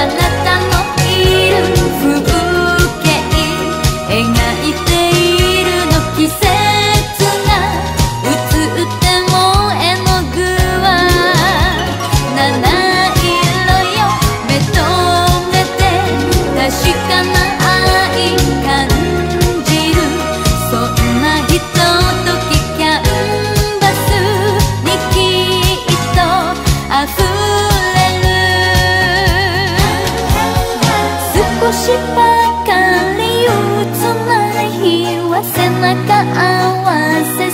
あなた腰ばかり打つ前日は背中合わせ